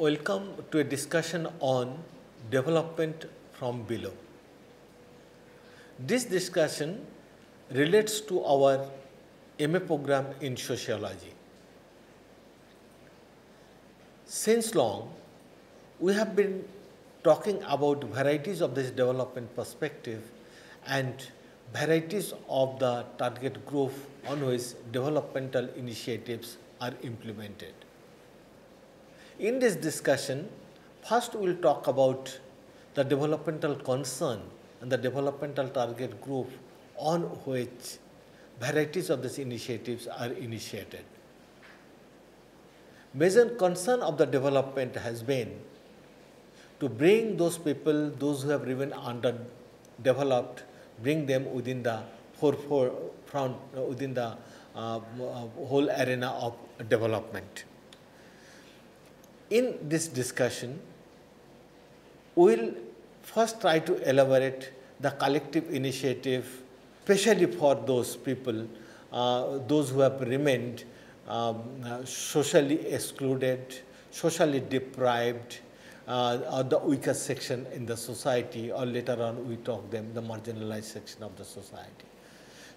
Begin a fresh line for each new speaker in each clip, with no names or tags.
welcome to a discussion on development from below. This discussion relates to our MA program in sociology. Since long, we have been talking about varieties of this development perspective and varieties of the target group on which developmental initiatives are implemented. In this discussion, first we will talk about the developmental concern and the developmental target group on which varieties of these initiatives are initiated. Major concern of the development has been to bring those people, those who have remained underdeveloped, bring them within the within the uh, whole arena of development. In this discussion, we will first try to elaborate the collective initiative, especially for those people, uh, those who have remained um, uh, socially excluded, socially deprived, uh, or the weaker section in the society, or later on we talk them the marginalized section of the society.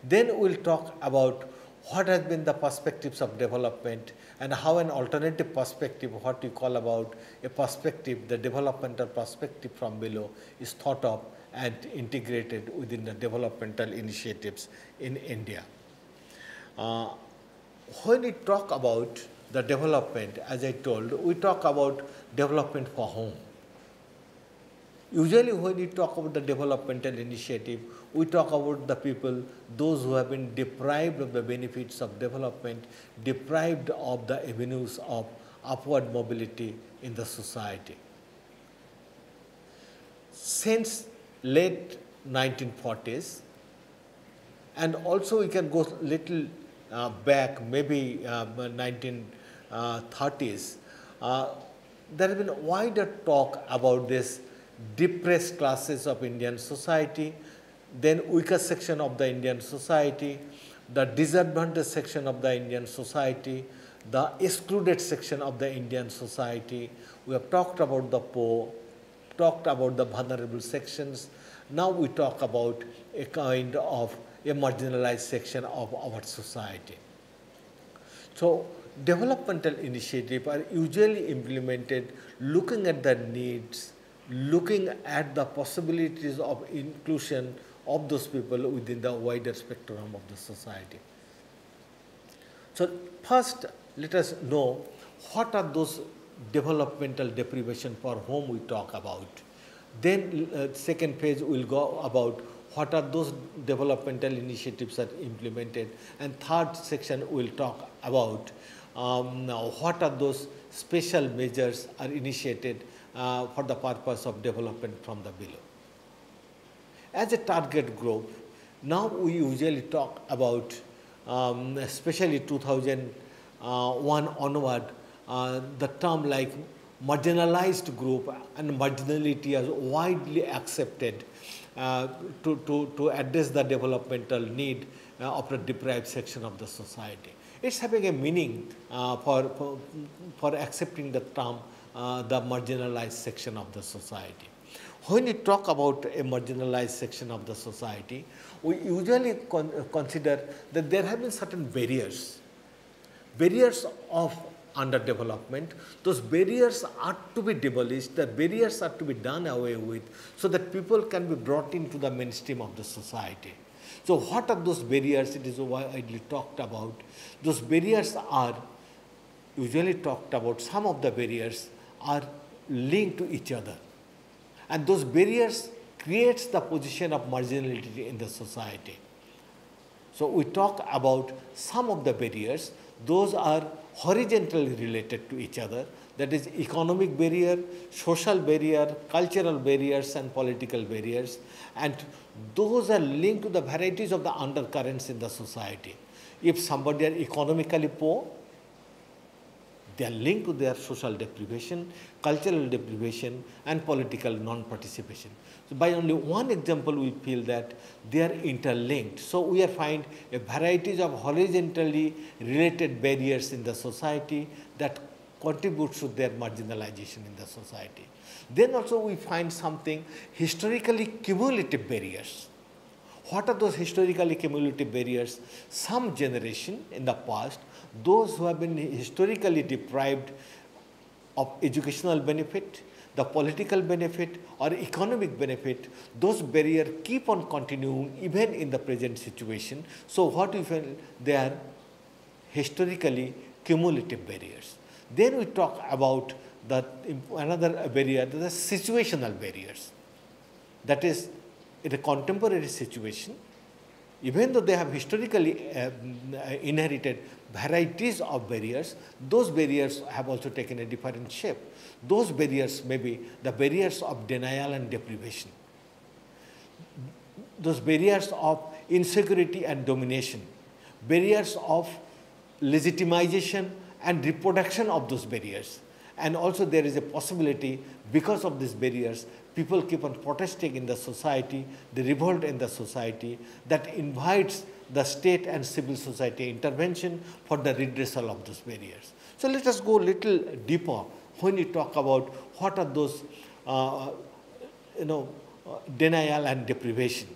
Then we'll talk about what has been the perspectives of development and how an alternative perspective, what we call about a perspective, the developmental perspective from below is thought of and integrated within the developmental initiatives in India. Uh, when we talk about the development, as I told, we talk about development for home. Usually when we talk about the developmental initiative, we talk about the people, those who have been deprived of the benefits of development, deprived of the avenues of upward mobility in the society. Since late 1940s, and also we can go little uh, back, maybe uh, 1930s, uh, there has been wider talk about this depressed classes of Indian society, then weaker section of the Indian society, the disadvantaged section of the Indian society, the excluded section of the Indian society. We have talked about the poor, talked about the vulnerable sections. Now we talk about a kind of a marginalized section of our society. So developmental initiatives are usually implemented looking at the needs, looking at the possibilities of inclusion of those people within the wider spectrum of the society. So first, let us know what are those developmental deprivation for whom we talk about. Then uh, second phase will go about what are those developmental initiatives that implemented and third section will talk about um, what are those special measures are initiated uh, for the purpose of development from the below. As a target group, now we usually talk about, um, especially 2001 onward, uh, the term like marginalized group and marginality is widely accepted uh, to, to, to address the developmental need uh, of the deprived section of the society. It's having a meaning uh, for, for, for, accepting the term uh, the marginalized section of the society. When we talk about a marginalized section of the society, we usually con consider that there have been certain barriers, barriers of underdevelopment. Those barriers are to be demolished, the barriers are to be done away with so that people can be brought into the mainstream of the society. So what are those barriers? It is widely talked about. Those barriers are usually talked about. Some of the barriers are linked to each other. And those barriers creates the position of marginality in the society. So we talk about some of the barriers, those are horizontally related to each other, that is economic barrier, social barrier, cultural barriers and political barriers and those are linked to the varieties of the undercurrents in the society. If somebody are economically poor, they are linked to their social deprivation, cultural deprivation and political non-participation. So by only one example we feel that they are interlinked. So we are find a varieties of horizontally related barriers in the society that contributes to their marginalization in the society. Then also we find something historically cumulative barriers. What are those historically cumulative barriers? Some generation in the past, those who have been historically deprived of educational benefit, the political benefit or economic benefit, those barriers keep on continuing even in the present situation. So what we find, they are historically cumulative barriers. Then we talk about the another barrier, the situational barriers. That is, in a contemporary situation, even though they have historically uh, inherited varieties of barriers, those barriers have also taken a different shape. Those barriers may be the barriers of denial and deprivation, those barriers of insecurity and domination, barriers of legitimization and reproduction of those barriers. And also there is a possibility because of these barriers, people keep on protesting in the society, they revolt in the society that invites the state and civil society intervention for the redressal of those barriers. So let us go a little deeper when you talk about what are those, uh, you know, uh, denial and deprivation.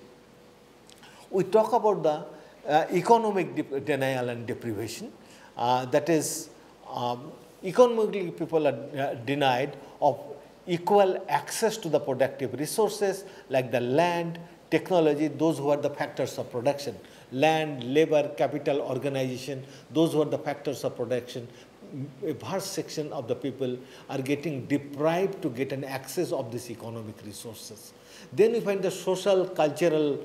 We talk about the uh, economic denial and deprivation. Uh, that is, um, economically people are uh, denied of equal access to the productive resources like the land, technology, those who are the factors of production. Land, labor, capital, organization, those who are the factors of production. A vast section of the people are getting deprived to get an access of these economic resources. Then we find the social, cultural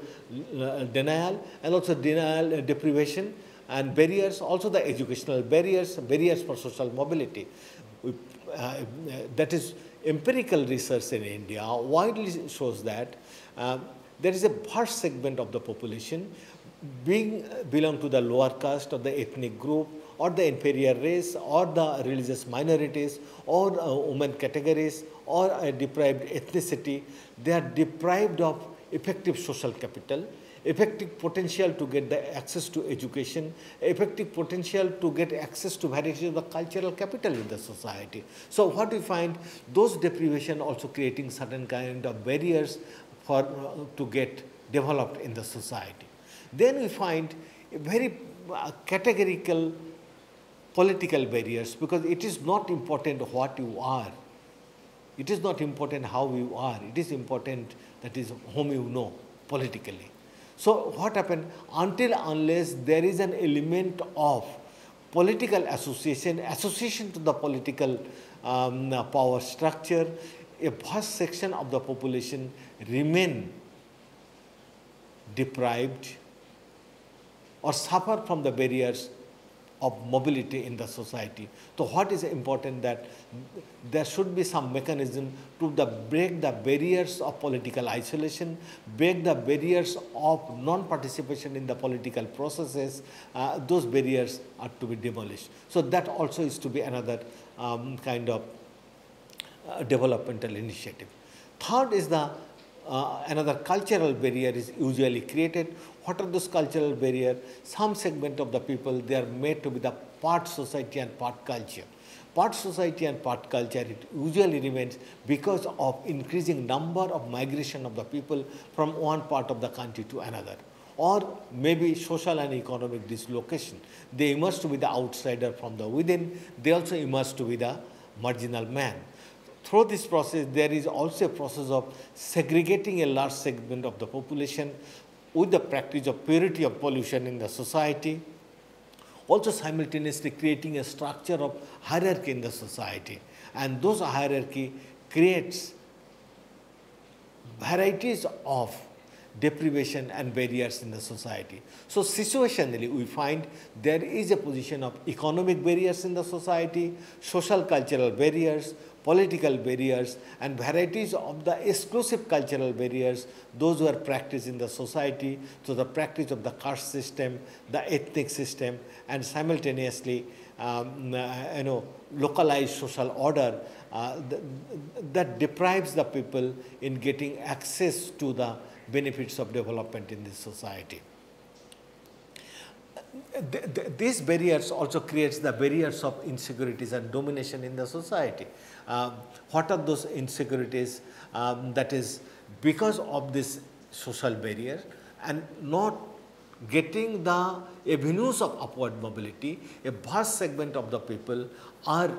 uh, denial and also denial, uh, deprivation and barriers, also the educational barriers, barriers for social mobility. We, uh, that is empirical research in India widely shows that uh, there is a vast segment of the population being belong to the lower caste or the ethnic group or the inferior race or the religious minorities or uh, women categories or deprived ethnicity, they are deprived of effective social capital effective potential to get the access to education, effective potential to get access to variety of the cultural capital in the society. So what we find, those deprivation also creating certain kind of barriers for uh, to get developed in the society. Then we find very uh, categorical political barriers because it is not important what you are. It is not important how you are. It is important that is whom you know politically. So what happened? Until unless there is an element of political association, association to the political um, power structure, a vast section of the population remain deprived or suffer from the barriers of mobility in the society. So what is important that there should be some mechanism to the break the barriers of political isolation, break the barriers of non-participation in the political processes, uh, those barriers are to be demolished. So that also is to be another um, kind of uh, developmental initiative. Third is the uh, another cultural barrier is usually created. What are those cultural barriers? Some segment of the people, they are made to be the part society and part culture. Part society and part culture, it usually remains because of increasing number of migration of the people from one part of the country to another or maybe social and economic dislocation. They emerge to be the outsider from the within, they also emerge to be the marginal man through this process, there is also a process of segregating a large segment of the population with the practice of purity of pollution in the society, also simultaneously creating a structure of hierarchy in the society. And those hierarchy creates varieties of deprivation and barriers in the society. So situationally, we find there is a position of economic barriers in the society, social cultural barriers, political barriers and varieties of the exclusive cultural barriers, those who are practiced in the society, so the practice of the caste system, the ethnic system, and simultaneously, um, uh, you know, localized social order uh, th that deprives the people in getting access to the benefits of development in this society. Th th these barriers also creates the barriers of insecurities and domination in the society. Um, what are those insecurities? Um, that is because of this social barrier and not getting the avenues of upward mobility, a vast segment of the people are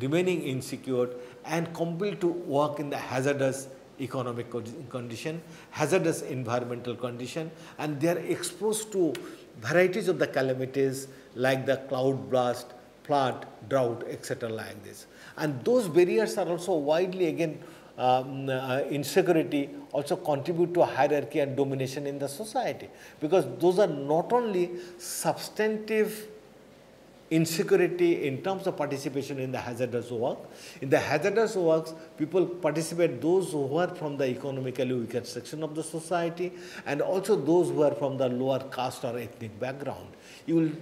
remaining insecure and compelled to work in the hazardous economic condition, hazardous environmental condition and they are exposed to varieties of the calamities like the cloud blast, flood, drought, etc. like this. And those barriers are also widely again um, uh, insecurity also contribute to hierarchy and domination in the society because those are not only substantive insecurity in terms of participation in the hazardous work. In the hazardous works, people participate those who are from the economically weaker section of the society and also those who are from the lower caste or ethnic background. You will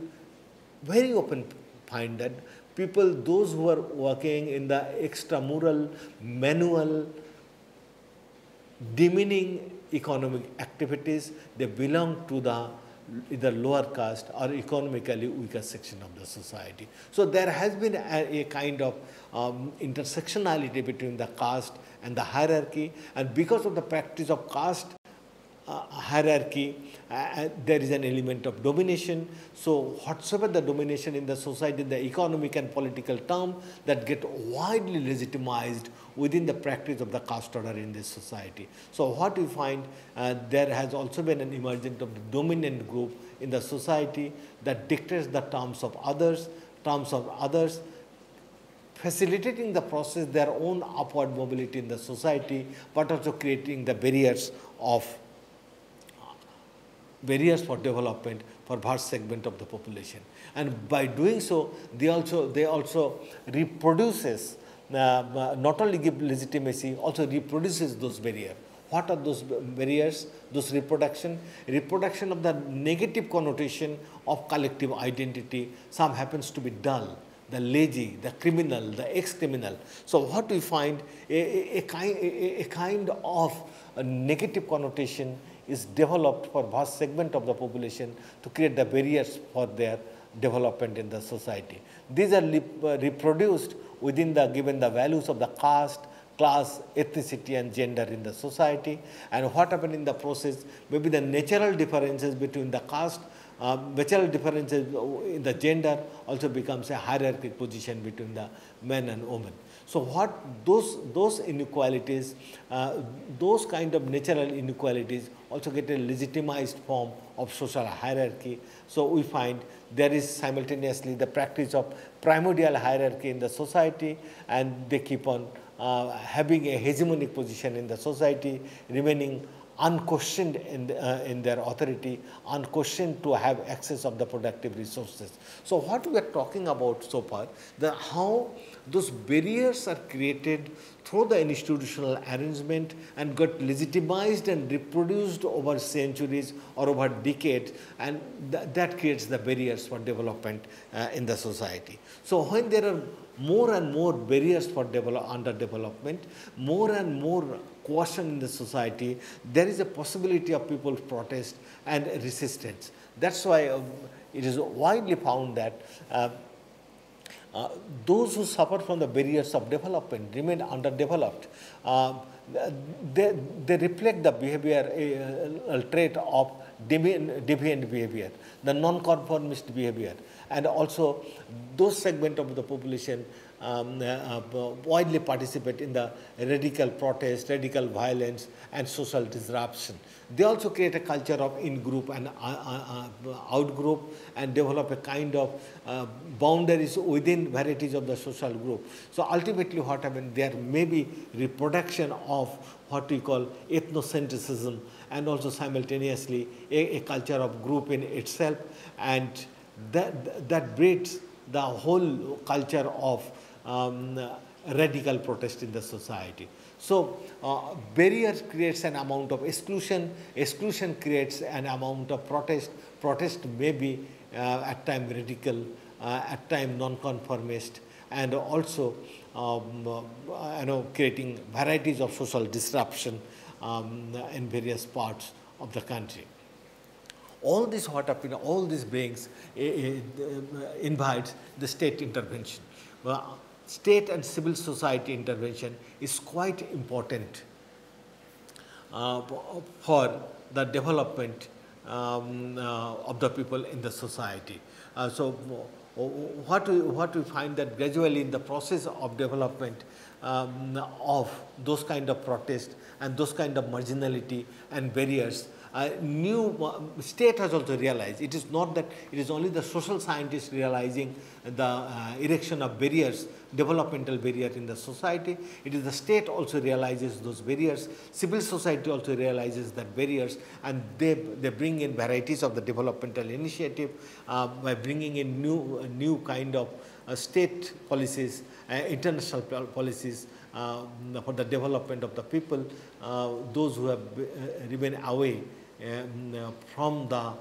very often find that people, those who are working in the extramural, manual, demeaning economic activities, they belong to the either lower caste or economically weaker section of the society. So there has been a, a kind of um, intersectionality between the caste and the hierarchy and because of the practice of caste uh, hierarchy, uh, there is an element of domination. So whatsoever the domination in the society, the economic and political term that get widely legitimized within the practice of the caste order in this society. So what we find, uh, there has also been an emergence of the dominant group in the society that dictates the terms of others, terms of others, facilitating the process their own upward mobility in the society, but also creating the barriers of barriers for development for vast segment of the population. And by doing so, they also, they also reproduces, uh, not only give legitimacy, also reproduces those barriers. What are those barriers, those reproduction? Reproduction of the negative connotation of collective identity. Some happens to be dull, the lazy, the criminal, the ex-criminal. So what we find, a, a, a, kind, a, a kind of negative connotation is developed for vast segment of the population to create the barriers for their development in the society. These are uh, reproduced within the given the values of the caste, class, ethnicity and gender in the society and what happened in the process maybe the natural differences between the caste uh, natural differences in the gender also becomes a hierarchical position between the men and women. So what those, those inequalities, uh, those kind of natural inequalities also get a legitimized form of social hierarchy. So we find there is simultaneously the practice of primordial hierarchy in the society and they keep on uh, having a hegemonic position in the society, remaining unquestioned in, uh, in their authority, unquestioned to have access of the productive resources. So what we are talking about so far, the how those barriers are created through the institutional arrangement and got legitimized and reproduced over centuries or over decades and th that creates the barriers for development uh, in the society. So when there are more and more barriers for develop, underdevelopment, more and more coercion in the society, there is a possibility of people protest and resistance. That's why uh, it is widely found that uh, uh, those who suffer from the barriers of development remain underdeveloped. Uh, they, they reflect the behavior uh, trait of deviant, deviant behavior, the non-conformist behavior, and also those segment of the population um, uh, uh, widely participate in the radical protest, radical violence and social disruption. They also create a culture of in-group and uh, out-group and develop a kind of boundaries within varieties of the social group. So ultimately what happens, there may be reproduction of what we call ethnocentrism and also simultaneously a, a culture of group in itself and that, that breeds the whole culture of um, radical protest in the society. So, uh, barrier creates an amount of exclusion, exclusion creates an amount of protest, protest may be uh, at time radical, uh, at time non-conformist and also um, uh, you know creating varieties of social disruption um, in various parts of the country. all this what happened, all these brings uh, invites the state intervention. Well, state and civil society intervention is quite important uh, for the development um, uh, of the people in the society. Uh, so, what we, what we find that gradually in the process of development um, of those kind of protests and those kind of marginality and barriers uh, new state has also realized it is not that it is only the social scientists realizing the uh, erection of barriers developmental barrier in the society. It is the state also realizes those barriers. Civil society also realizes that barriers and they they bring in varieties of the developmental initiative uh, by bringing in new new kind of uh, state policies uh, international policies for the development of the people, uh, those who have uh, remained away um, from the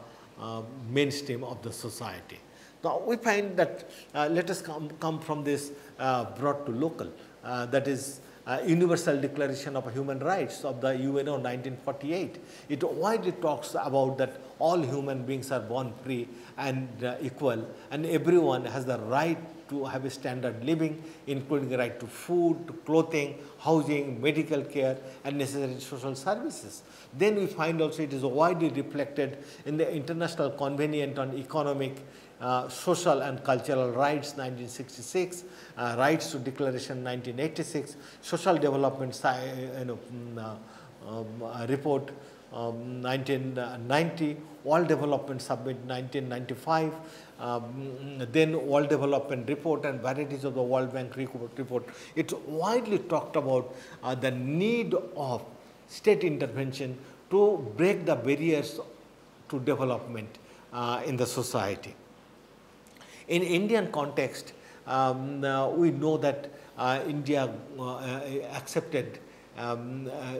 mainstream of the society. Now, we find that let us come, come from this broad to local, that is uh, Universal Declaration of Human Rights of the UNO 1948. It widely talks about that all human beings are born free and uh, equal and everyone has the right to have a standard living, including the right to food, to clothing, housing, medical care, and necessary social services. Then we find also it is widely reflected in the International Covenant on Economic, uh, Social and Cultural Rights 1966, uh, Rights to Declaration 1986, Social Development uh, you know, mm, uh, um, uh, Report um, 1990, all Development Summit 1995, um, then World Development Report and varieties of the World Bank report. It's widely talked about uh, the need of state intervention to break the barriers to development uh, in the society. In Indian context, um, uh, we know that uh, India uh, accepted um, uh,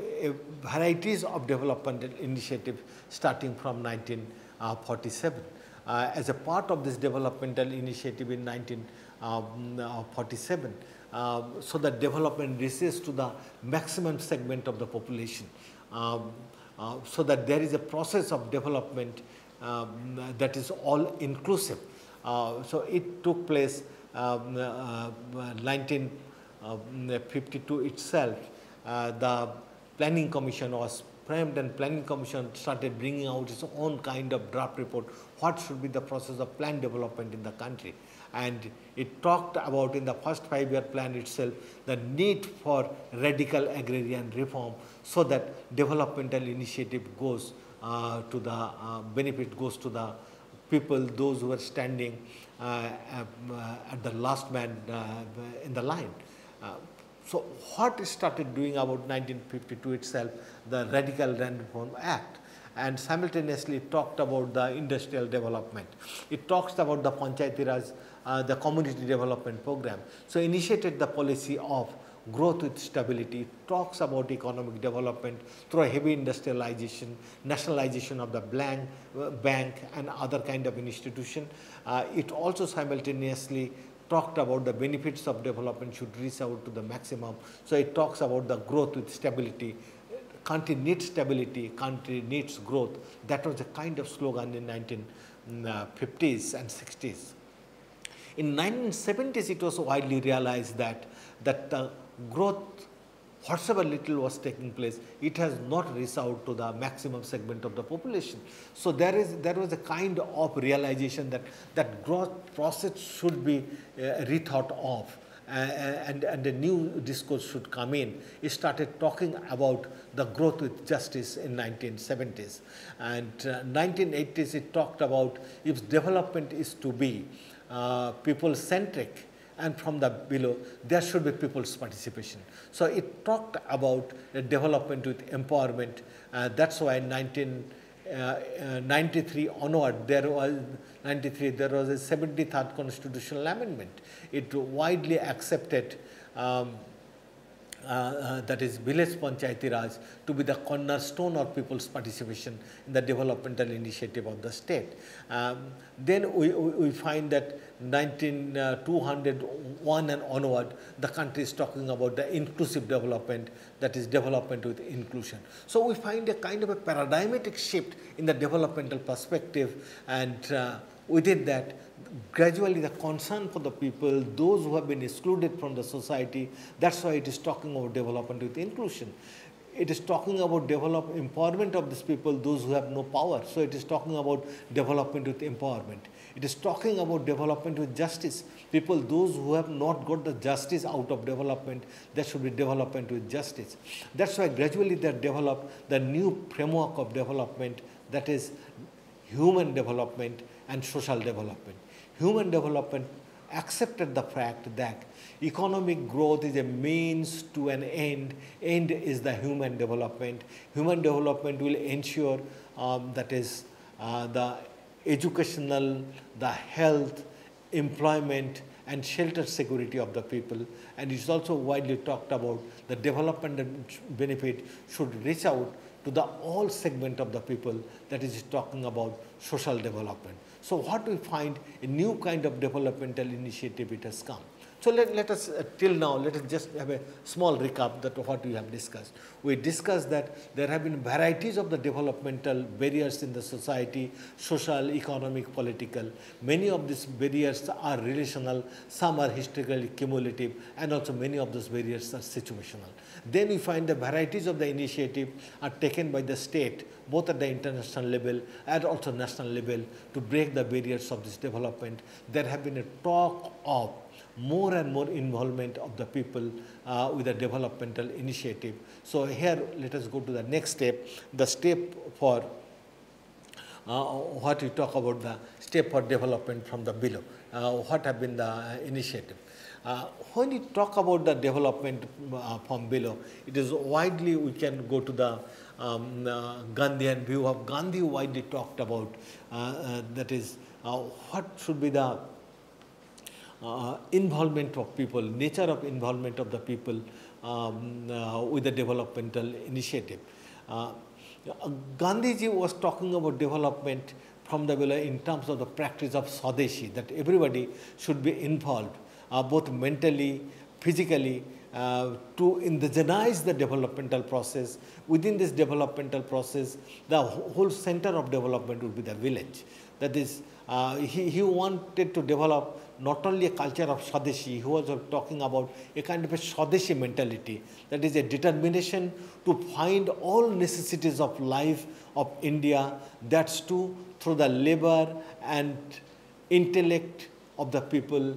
varieties of developmental initiative starting from 1947. Uh, as a part of this developmental initiative in 1947, uh, so that development reaches to the maximum segment of the population. Um, uh, so that there is a process of development um, that is all inclusive. Uh, so it took place um, 1952 itself uh, the planning commission was framed and planning commission started bringing out its own kind of draft report. What should be the process of plan development in the country? And it talked about in the first five year plan itself the need for radical agrarian reform so that developmental initiative goes uh, to the uh, benefit goes to the people those who are standing uh, uh at the last man uh, in the line so, what started doing about 1952 itself, the Radical Land Reform Act and simultaneously talked about the industrial development. It talks about the Panchayati Raj, uh, the community development program. So, initiated the policy of growth with stability, it talks about economic development through heavy industrialization, nationalization of the blank, uh, bank and other kind of institution. Uh, it also simultaneously talked about the benefits of development should reach out to the maximum. So it talks about the growth with stability. Country needs stability, country needs growth. That was a kind of slogan in 1950s uh, and 60s. In 1970s, it was widely realized that, that the growth whatsoever little was taking place, it has not reached out to the maximum segment of the population. So there is there was a kind of realization that that growth process should be uh, rethought of. Uh, and, and a new discourse should come in. He started talking about the growth with justice in 1970s. And uh, 1980s, it talked about if development is to be uh, people-centric, and from the below there should be people's participation. So it talked about development with empowerment. Uh, that's why 1993 uh, uh, onward there was 93 there was a 73rd constitutional amendment. It widely accepted um, uh, uh, that is village panchayati raj to be the cornerstone of people's participation in the developmental initiative of the state. Um, then we, we, find that 19201 uh, and onward, the country is talking about the inclusive development, that is development with inclusion. So we find a kind of a paradigmatic shift in the developmental perspective and uh, within that gradually the concern for the people, those who have been excluded from the society, that's why it is talking about development with inclusion. It is talking about develop empowerment of these people, those who have no power. So it is talking about development with empowerment. It is talking about development with justice. People, those who have not got the justice out of development, there should be development with justice. That's why gradually they develop the new framework of development that is human development and social development human development accepted the fact that economic growth is a means to an end, end is the human development. Human development will ensure um, that is uh, the educational, the health, employment and shelter security of the people and it is also widely talked about the development benefit should reach out to the all segment of the people that is talking about social development. So what we find, a new kind of developmental initiative it has come. So let, let us, uh, till now, let us just have a small recap that what we have discussed. We discussed that there have been varieties of the developmental barriers in the society, social, economic, political. Many of these barriers are relational, some are historically cumulative, and also many of those barriers are situational. Then we find the varieties of the initiative are taken by the state, both at the international level and also national level, to break the barriers of this development. There have been a talk of more and more involvement of the people uh, with the developmental initiative. So here let us go to the next step, the step for uh, what we talk about the step for development from the below, uh, what have been the initiative. Uh, when we talk about the development uh, from below, it is widely we can go to the um, uh, Gandhian view of Gandhi widely talked about that is what should be the uh, involvement of people, nature of involvement of the people um, uh, with the developmental initiative. Uh, Gandhiji was talking about development from the village in terms of the practice of Swadeshi, that everybody should be involved, uh, both mentally, physically, uh, to indigenize the developmental process. Within this developmental process, the whole center of development would be the village. That is, uh, he, he wanted to develop not only a culture of Swadeshi, he was talking about a kind of a Swadeshi mentality, that is a determination to find all necessities of life of India, that's too through the labor and intellect of the people,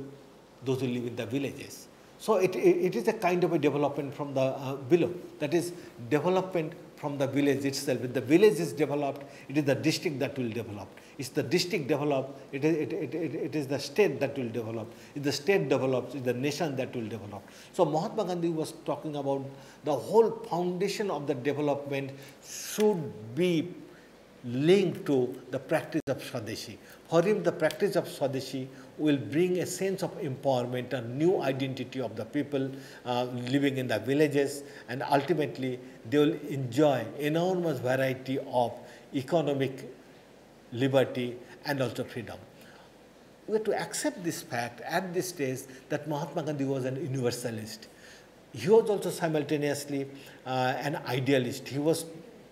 those who live in the villages. So it, it is a kind of a development from the uh, below, that is development from the village itself. If the village is developed, it is the district that will develop. It's the district develop, it is, it, it, it, it is the state that will develop. If the state develops, it's the nation that will develop. So Mahatma Gandhi was talking about the whole foundation of the development should be linked to the practice of Swadeshi. For him, the practice of Swadeshi will bring a sense of empowerment, a new identity of the people uh, living in the villages, and ultimately they will enjoy enormous variety of economic liberty, and also freedom. We have to accept this fact at this stage that Mahatma Gandhi was an universalist. He was also simultaneously uh, an idealist. He was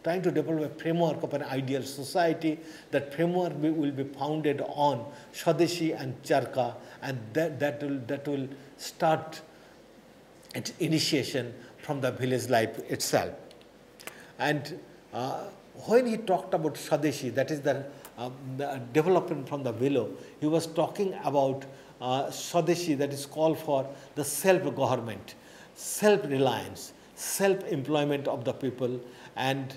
trying to develop a framework of an ideal society. That framework will be founded on Swadeshi and Charkha, and that, that, will, that will start its initiation from the village life itself. And uh, when he talked about Swadeshi, that is the uh, development from the below, he was talking about uh, Swadeshi that is called for the self-government, self-reliance, self-employment of the people and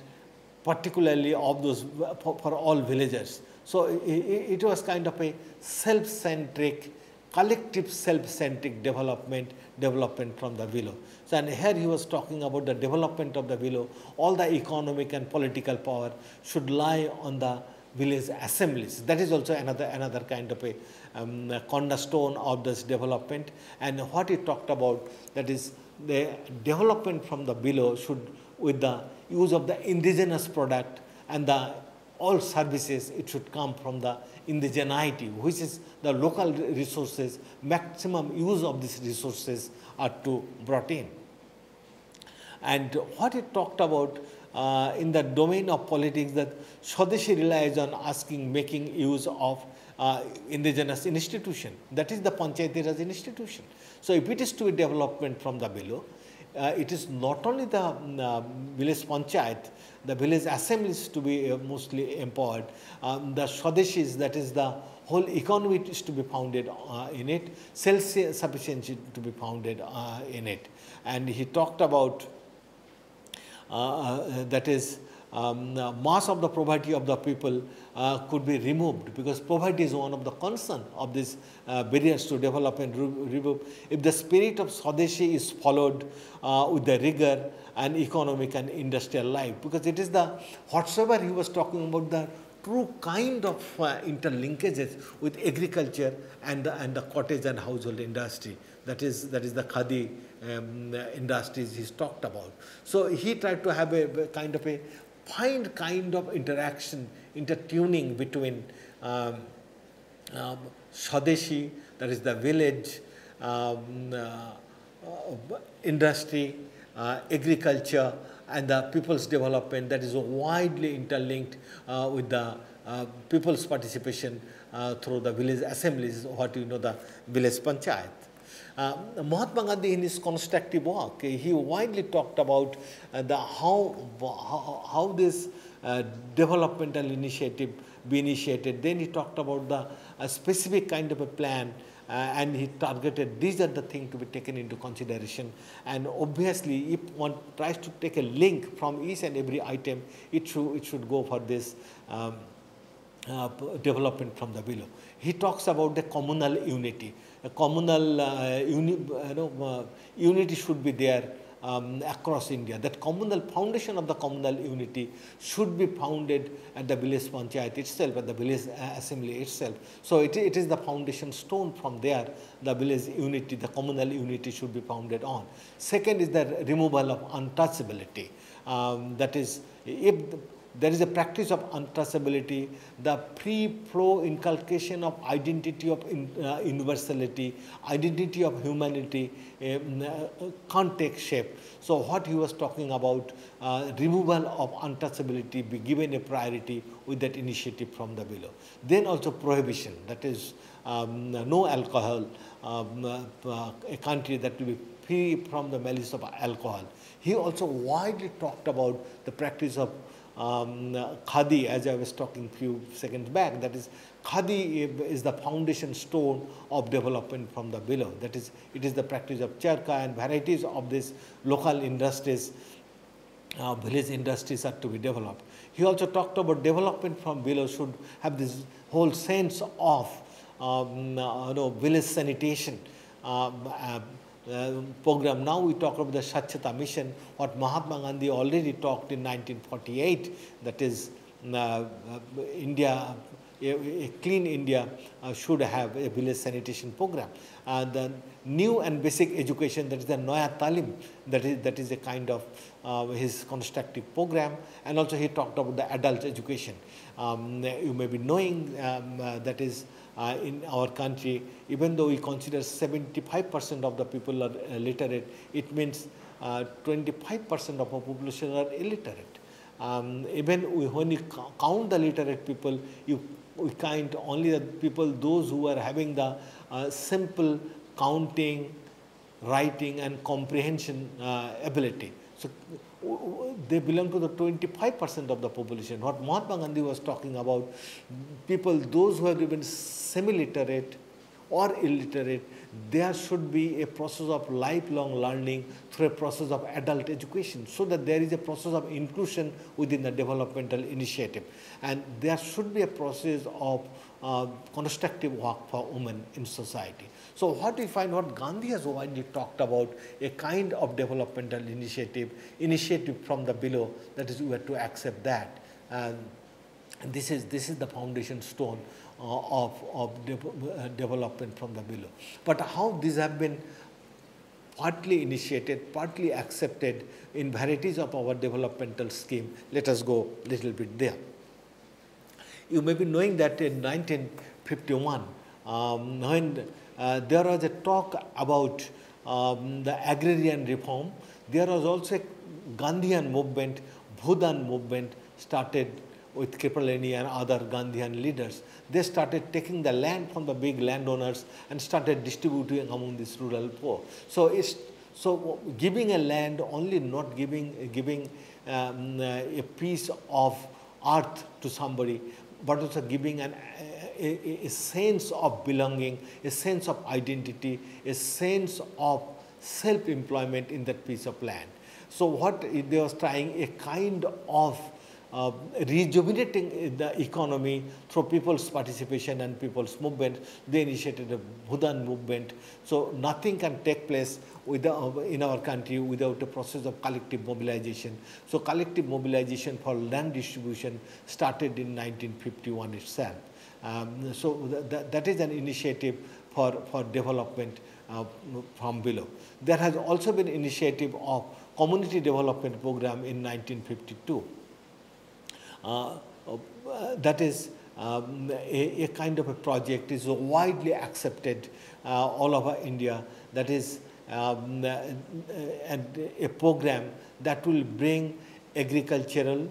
particularly of those for, for all villagers. So it, it was kind of a self-centric, collective self-centric development, development from the below. So and here he was talking about the development of the below. All the economic and political power should lie on the village assemblies. That is also another, another kind of a, um, a cornerstone of this development. And what he talked about, that is the development from the below should, with the use of the indigenous product and the all services, it should come from the indigeneity, which is the local resources, maximum use of these resources are to brought in. And what it talked about uh, in the domain of politics that Swadeshi relies on asking, making use of uh, indigenous institution. That is the Panchayati Raj institution. So if it is to be development from the below, it is not only the uh, village panchayat, the village assemblies to be uh, mostly empowered, um, the Swadeshis, that is the whole economy is to be founded uh, in it, self-sufficiency to be founded uh, in it. And he talked about uh, that is um, mass of the poverty of the people uh, could be removed because poverty is one of the concern of these uh, barriers to develop and remove. If the spirit of Swadeshi is followed uh, with the rigor and economic and industrial life because it is the whatsoever he was talking about the true kind of uh, interlinkages with agriculture and the, and the cottage and household industry that is that is the khadi um, industries he's talked about so he tried to have a, a kind of a find kind of interaction, intertuning between um, um, Swadeshi, that is the village, um, uh, industry, uh, agriculture, and the people's development that is widely interlinked uh, with the uh, people's participation uh, through the village assemblies, what you know the village panchayat. Uh, Mahatma Gandhi in his constructive work, he widely talked about uh, the how, how, how this uh, developmental initiative be initiated. Then he talked about the a specific kind of a plan uh, and he targeted these are the things to be taken into consideration. And obviously if one tries to take a link from each and every item it should it should go for this um, uh, development from the below. He talks about the communal unity a communal uh, uni, you know, uh, unity should be there um, across India. That communal foundation of the communal unity should be founded at the village panchayat itself, at the village uh, assembly itself. So it, it is the foundation stone from there, the village unity, the communal unity should be founded on. Second is the removal of untouchability. Um, that is, if there is a practice of untouchability, the pre-flow inculcation of identity of in, uh, universality, identity of humanity um, uh, can't take shape. So what he was talking about, uh, removal of untouchability be given a priority with that initiative from the below. Then also prohibition, that is um, no alcohol, um, uh, a country that will be free from the malice of alcohol. He also widely talked about the practice of um, khadi as I was talking few seconds back that is khadi is the foundation stone of development from the below that is it is the practice of charkha and varieties of these local industries uh, village industries are to be developed. He also talked about development from below should have this whole sense of um, uh, you know, village sanitation, uh, uh, program. Now we talk about the Swachhata mission, what Mahatma Gandhi already talked in 1948, that is uh, uh, India, a, clean India uh, should have a village sanitation program. And the new and basic education, that is the Nai Talim, that is, that is a kind of uh, his constructive program. And also he talked about the adult education. Um, you may be knowing um, that is uh, in our country, even though we consider 75% of the people are uh, literate, it means 25% uh, of our population are illiterate. Um, even we, when you count the literate people, you we count only the people, those who are having the uh, simple counting, writing and comprehension uh, ability. So they belong to the 25% of the population. What Mahatma Gandhi was talking about, people, those who have been semi-literate or illiterate, there should be a process of lifelong learning through a process of adult education so that there is a process of inclusion within the developmental initiative. And there should be a process of uh, constructive work for women in society. So what we find, what Gandhi has widely talked about, a kind of developmental initiative, initiative from the below, that is we have to accept that. And this is, this is the foundation stone uh, of, of de uh, development from the below. But how these have been partly initiated, partly accepted in varieties of our developmental scheme. Let us go little bit there. You may be knowing that in 1951, um, when there was a talk about um, the agrarian reform, there was also a Gandhian movement, Bhudan movement started with Kripalani and other Gandhian leaders. They started taking the land from the big landowners and started distributing among these rural poor. So it's so giving a land only not giving giving um, a piece of earth to somebody, but also giving an, a, a, sense of belonging, a sense of identity, a sense of self-employment in that piece of land. So what they was trying a kind of uh, rejuvenating the economy through people's participation and people's movement. They initiated a Bhudan movement. So nothing can take place without, in our country without a process of collective mobilization. So collective mobilization for land distribution started in 1951 itself. Um, so th that is an initiative for, for development uh, from below. There has also been initiative of community development program in 1952. Uh, uh, that is um, a, a, kind of a project is widely accepted uh, all over India. That is um, a program that will bring agricultural,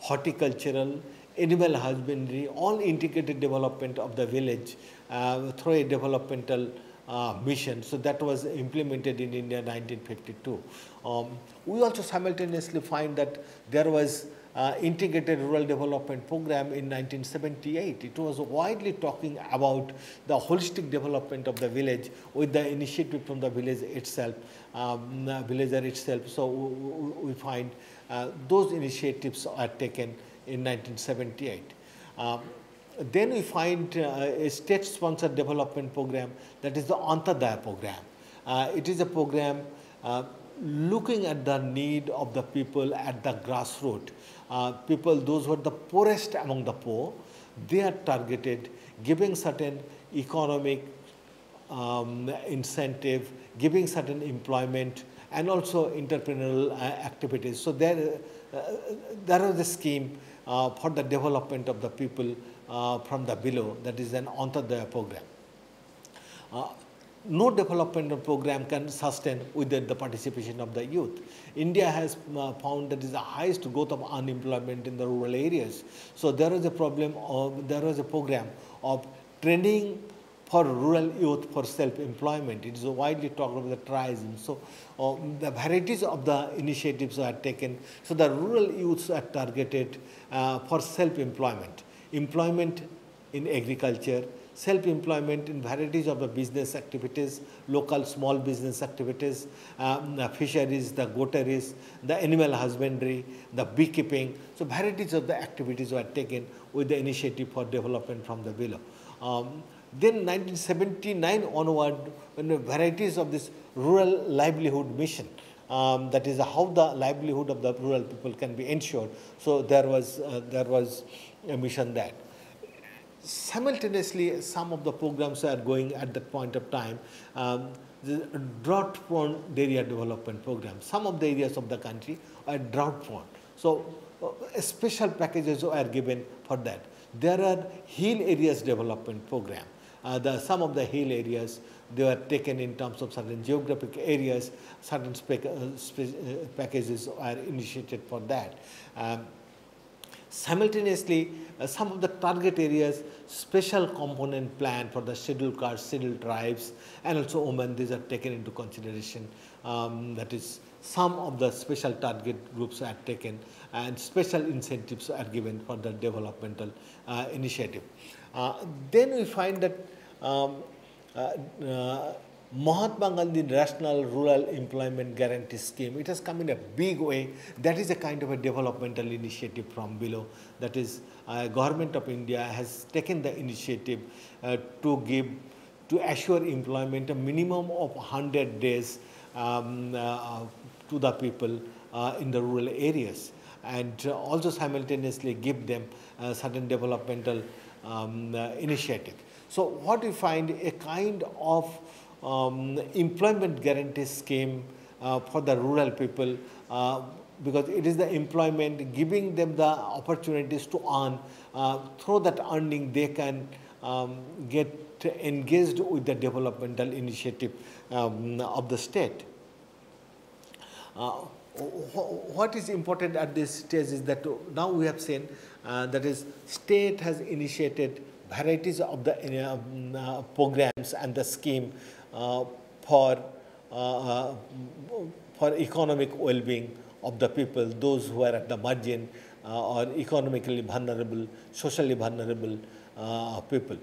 horticultural, animal husbandry, all integrated development of the village uh, through a developmental uh, mission. So that was implemented in India 1952. Um, we also simultaneously find that there was uh, integrated rural development program in 1978. It was widely talking about the holistic development of the village with the initiative from the village itself, um, villager itself. So we find uh, those initiatives are taken in 1978. Um, then we find uh, a state-sponsored development program that is the Antyodaya program. Uh, it is a program uh, looking at the need of the people at the grassroots. Uh, people, those who are the poorest among the poor, they are targeted, giving certain economic um, incentive, giving certain employment, and also entrepreneurial uh, activities. So there, uh, there is a scheme uh, for the development of the people uh, from the below, that is an Antyodaya program. No development program can sustain without the participation of the youth. India has uh, found that is the highest growth of unemployment in the rural areas. So there is a problem of, there was a program of training for rural youth for self-employment. It is widely talked about the TRYSEM. So uh, the varieties of the initiatives are taken. So the rural youths are targeted uh, for self-employment. Employment in agriculture, self-employment in varieties of the business activities, local small business activities, um, the fisheries, the goateries, the animal husbandry, the beekeeping. So varieties of the activities were taken with the initiative for development from the below. Um, then 1979 onward, when the varieties of this rural livelihood mission, um, that is how the livelihood of the rural people can be ensured. So there was, uh, there was a mission that simultaneously some of the programs are going at that point of time. Um, the drought prone area development program. Some of the areas of the country are drought prone. So uh, special packages are given for that. There are hill areas development program. Uh, the some of the hill areas they were taken in terms of certain geographic areas. Certain uh, uh, packages are initiated for that. Um, Simultaneously, uh, some of the target areas, special component plan for the scheduled castes, scheduled tribes, and also women, these are taken into consideration. Um, that is, some of the special target groups are taken and special incentives are given for the developmental uh, initiative. Uh, then we find that um, uh, uh, Mahatma Gandhi National Rural Employment Guarantee Scheme, it has come in a big way. That is a kind of a developmental initiative from below. That is, uh, government of India has taken the initiative uh, to give, to assure employment a minimum of 100 days um, uh, to the people uh, in the rural areas and also simultaneously give them uh, certain developmental um, uh, initiative. So what we find a kind of um, employment guarantee scheme uh, for the rural people uh, because it is the employment giving them the opportunities to earn. Uh, through that earning, they can um, get engaged with the developmental initiative um, of the state. Uh, what is important at this stage is that now we have seen uh, that is state has initiated varieties of the uh, programs and the scheme for uh, uh, for economic well-being of the people, those who are at the margin or economically vulnerable, socially vulnerable people.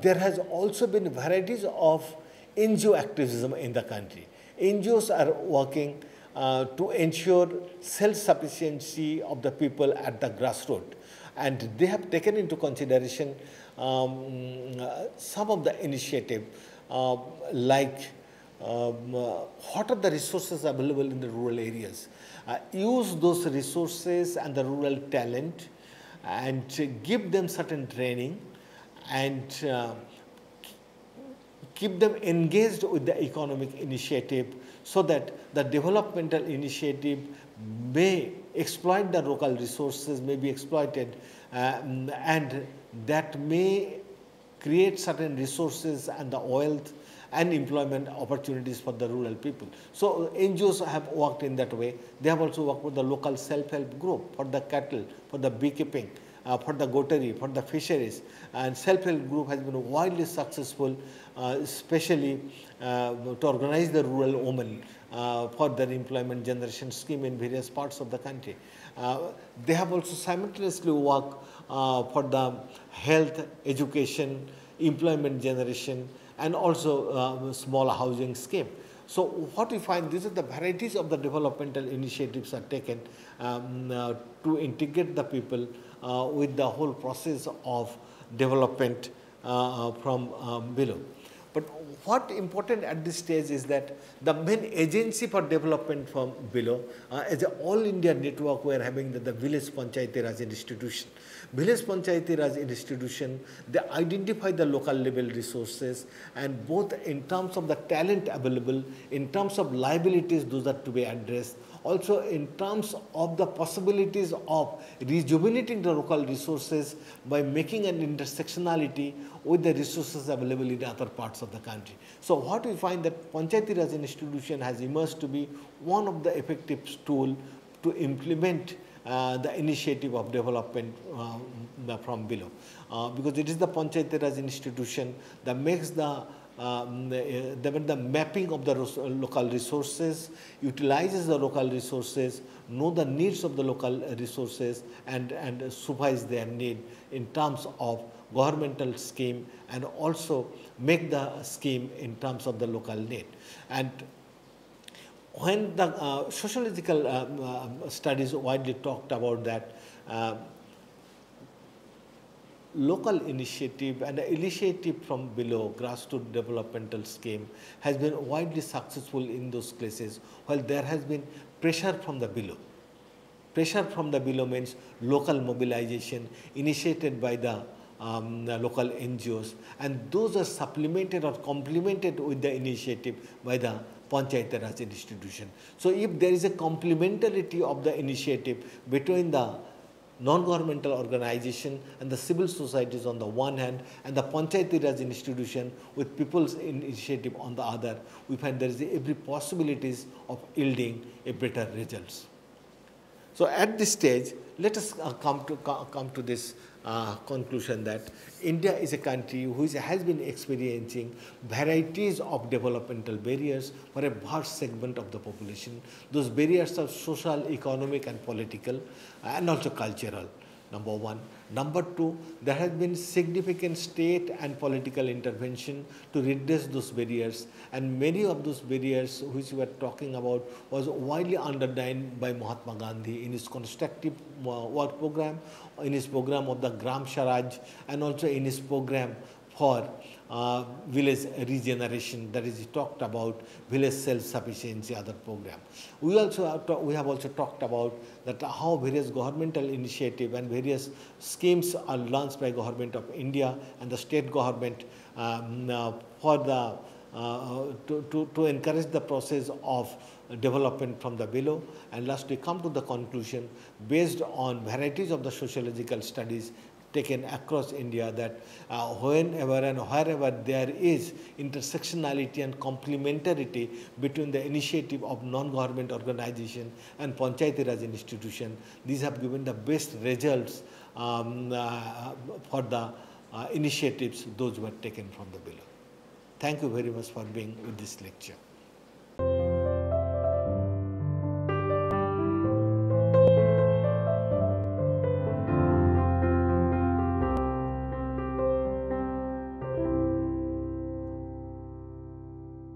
there has also been varieties of NGO activism in the country. NGOs are working uh, to ensure self-sufficiency of the people at the grassroots. And they have taken into consideration um, uh, some of the initiative uh, like um, uh, what are the resources available in the rural areas. Uh, use those resources and the rural talent and give them certain training and uh, keep them engaged with the economic initiative so that the developmental initiative may exploit the local resources, may be exploited uh, and that may create certain resources and the wealth and employment opportunities for the rural people. So NGOs have worked in that way. They have also worked with the local self-help group for the cattle, for the beekeeping, uh, for the goatery, for the fisheries. And self-help group has been widely successful, uh, especially uh, to organize the rural women uh, for their employment generation scheme in various parts of the country. Uh, they have also simultaneously worked uh, for the health, education, employment generation, and also uh, small housing scheme. So what we find, these are the varieties of the developmental initiatives are taken um, uh, to integrate the people uh, with the whole process of development uh, from um, below. But what important at this stage is that the main agency for development from below uh, as an all India network we are having the, the village panchayati raj institution. Village panchayati raj institution, they identify the local level resources and both in terms of the talent available, in terms of liabilities those are to be addressed, also in terms of the possibilities of rejuvenating the local resources by making an intersectionality with the resources available in other parts of the country. So what we find that Panchayati Raj institution has emerged to be one of the effective tool to implement the initiative of development uh, from below. Uh, because it is the Panchayati Raj institution that makes the um, the, the, mapping of the local resources, utilizes the local resources, know the needs of the local resources and, and supervise their need in terms of governmental scheme and also make the scheme in terms of the local need. And when the uh, sociological uh, uh, studies widely talked about that, uh, local initiative and initiative from below grassroots developmental scheme has been widely successful in those places while there has been pressure from the below. Pressure from the below means local mobilization initiated by the um, local NGOs and those are supplemented or complemented with the initiative by the Panchayat Raj institution. So if there is a complementarity of the initiative between the non-governmental organization and the civil societies on the one hand and the Panchayati Raj institution with people's initiative on the other, we find there is every possibilities of yielding a better results. So at this stage, let us uh, come to come to this conclusion that India is a country which has been experiencing varieties of developmental barriers for a vast segment of the population. Those barriers are social, economic and political and also cultural number one. Number two, there has been significant state and political intervention to redress those barriers. And many of those barriers which we are talking about was widely underlined by Mahatma Gandhi in his constructive uh, work program, in his program of the Gram Swaraj and also in his program for uh, village regeneration that is talked about village self-sufficiency other program. We also have we have also talked about that how various governmental initiative and various schemes are launched by government of India and the state government um, uh, for the uh, to, to, to encourage the process of development from the below. And last we come to the conclusion based on varieties of the sociological studies taken across India that uh, whenever and wherever there is intersectionality and complementarity between the initiative of non-government organization and Panchayati Raj institution, these have given the best results um, uh, for the uh, initiatives those were taken from the below. Thank you very much for being with this lecture.